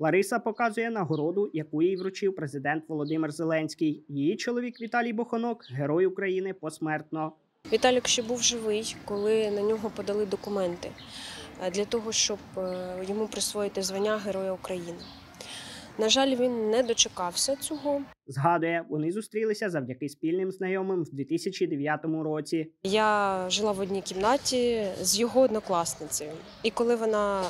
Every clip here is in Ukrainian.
Лариса показує нагороду, яку їй вручив президент Володимир Зеленський. Її чоловік Віталій Бохонок герой України посмертно. Віталік ще був живий, коли на нього подали документи е, для того, щоб е, йому присвоїти звання Героя України. На жаль, він не дочекався цього. Згадує, вони зустрілися завдяки спільним знайомим в 2009 році. Я жила в одній кімнаті з його однокласницею. І коли вона е,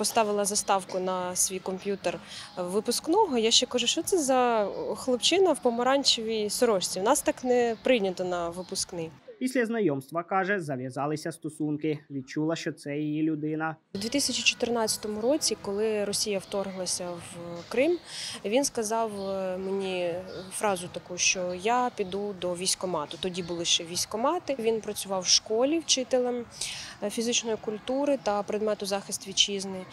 поставила заставку на свій комп'ютер випускного, я ще кажу, що це за хлопчина в помаранчевій сорочці. У нас так не прийнято на випускний. Після знайомства каже, зав'язалися стосунки. Відчула, що це її людина. У 2014 році, коли Росія вторглася в Крим, він сказав е, мені фразу таку, що я піду до військомату. Тоді були ще військомати. Він працював в школі вчителем е, фізичної культури та предмету захист вітчизни.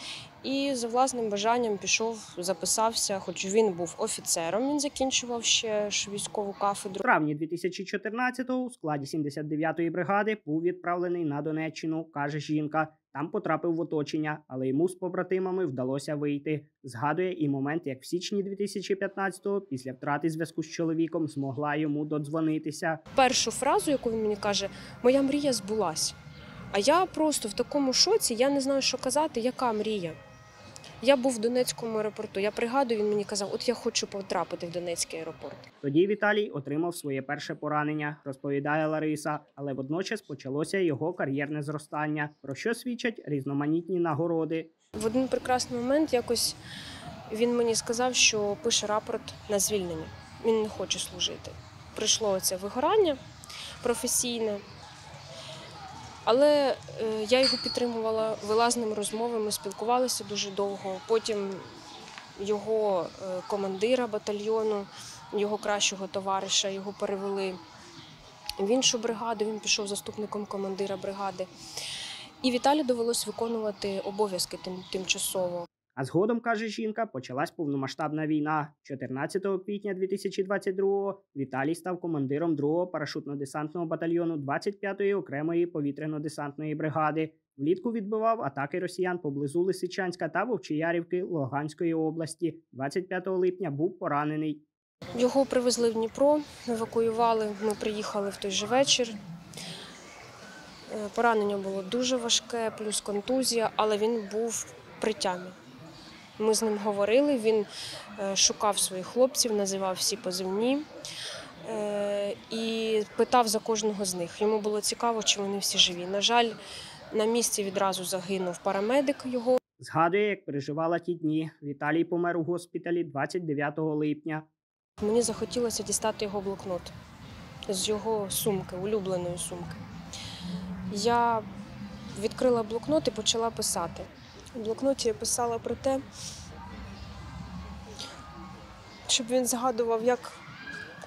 І за власним бажанням пішов, записався, хоч він був офіцером. Він закінчував ще ж військову В кафедру. травні 2014-го у складі 79-ї бригади був відправлений на Донеччину, каже жінка. Там потрапив в оточення, але йому з побратимами вдалося вийти. Згадує і момент, як в січні 2015-го, після втрати зв'язку з чоловіком, змогла йому додзвонитися. першу фразу, яку він мені каже, моя мрія збулась. А я просто в такому шоці, я не знаю, що казати, яка мрія. Я був в Донецькому аеропорту. Я пригадую, він мені казав, от я хочу потрапити в Донецький аеропорт. Тоді Віталій отримав своє перше поранення, розповідає Лариса, але водночас почалося його кар'єрне зростання, про що свідчать різноманітні нагороди. В один прекрасний момент якось він мені сказав, що пише рапорт на звільнення. Він не хоче служити. Прийшло це вигорання професійне. Але е, я його підтримувала вилазними розмовами, спілкувалися дуже довго. Потім його е, командира батальйону, його кращого товариша, його перевели в іншу бригаду. Він пішов заступником командира бригади. І Віталі довелось виконувати обов'язки тим, тимчасово. А згодом, каже жінка, почалась повномасштабна війна. 14 квітня 2022-го Віталій став командиром 2-го парашутно-десантного батальйону 25-ї окремої повітряно-десантної бригади. Влітку відбивав атаки росіян поблизу Лисичанська та Вовчиярівки Луганської області. 25 липня був поранений. Його привезли в Дніпро, евакуювали. Ми приїхали в той же вечір. Е, Поранення було дуже важке, плюс контузія, але він був при. Ми з ним говорили, він е, шукав своїх хлопців, називав всі позивні е, і питав за кожного з них. Йому було цікаво, чи вони всі живі. На жаль, на місці відразу загинув парамедик його. Згадує, як переживала ті дні. Віталій помер у госпіталі 29 липня. Мені захотілося дістати його блокнот з його сумки, улюбленої сумки. Я відкрила блокнот і почала писати. У блокноті я писала про те, щоб він згадував, як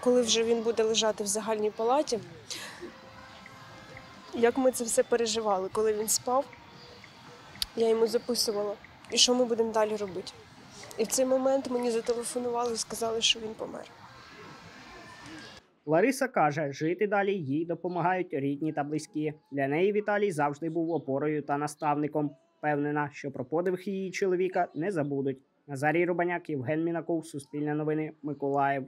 коли вже він буде лежати в загальній палаті, як ми це все переживали, коли він спав. Я йому записувала, і що ми будемо далі робити. І в цей момент мені зателефонували і сказали, що він помер. Лариса каже, жити далі їй допомагають рідні та близькі. Для неї Віталій завжди був опорою та наставником. Впевнена, що про подвиг її чоловіка не забудуть. Назарій Рубаняк, Євген Мінаков, Суспільне новини, Миколаїв.